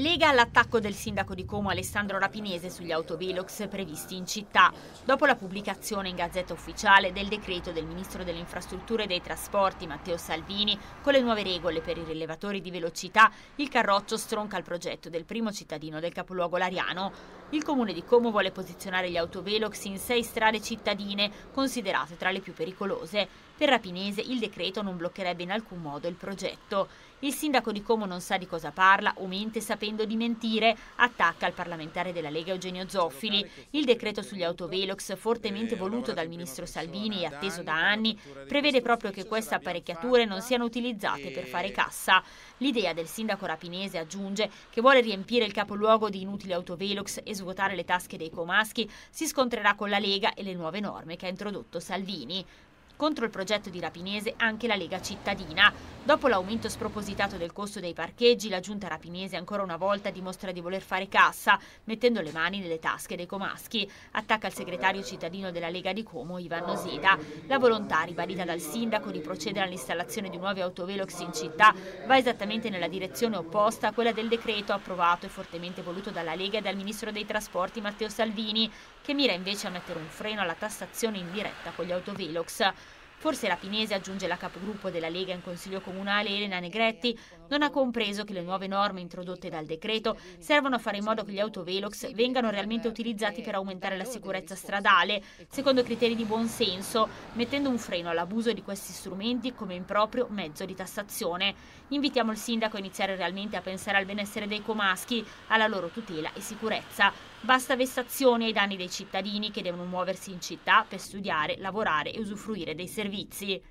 Lega all'attacco del sindaco di Como Alessandro Rapinese sugli autovelox previsti in città. Dopo la pubblicazione in Gazzetta Ufficiale del decreto del Ministro delle Infrastrutture e dei Trasporti Matteo Salvini con le nuove regole per i rilevatori di velocità, il Carroccio stronca il progetto del primo cittadino del capoluogo Lariano. Il comune di Como vuole posizionare gli autovelox in sei strade cittadine considerate tra le più pericolose. Per Rapinese il decreto non bloccherebbe in alcun modo il progetto. Il sindaco di Como non sa di cosa parla o mente sapendo di mentire, attacca il parlamentare della Lega Eugenio Zoffili. Il decreto sugli autovelox, fortemente voluto dal ministro Salvini e atteso da anni, prevede proprio che queste apparecchiature non siano utilizzate per fare cassa. L'idea del sindaco rapinese aggiunge che vuole riempire il capoluogo di inutili autovelox e svuotare le tasche dei comaschi si scontrerà con la Lega e le nuove norme che ha introdotto Salvini. Contro il progetto di Rapinese anche la Lega cittadina. Dopo l'aumento spropositato del costo dei parcheggi, la giunta rapinese ancora una volta dimostra di voler fare cassa, mettendo le mani nelle tasche dei comaschi. Attacca il segretario cittadino della Lega di Como, Ivan Noseda. La volontà ribadita dal sindaco di procedere all'installazione di nuovi autovelox in città va esattamente nella direzione opposta a quella del decreto approvato e fortemente voluto dalla Lega e dal ministro dei trasporti Matteo Salvini, che mira invece a mettere un freno alla tassazione indiretta con gli autovelox. Forse Rapinese, aggiunge la capogruppo della Lega in Consiglio Comunale Elena Negretti, non ha compreso che le nuove norme introdotte dal decreto servono a fare in modo che gli autovelox vengano realmente utilizzati per aumentare la sicurezza stradale, secondo criteri di buon senso, mettendo un freno all'abuso di questi strumenti come improprio mezzo di tassazione. Invitiamo il sindaco a iniziare realmente a pensare al benessere dei comaschi, alla loro tutela e sicurezza. Basta vessazioni ai danni dei cittadini che devono muoversi in città per studiare, lavorare e usufruire dei servizi.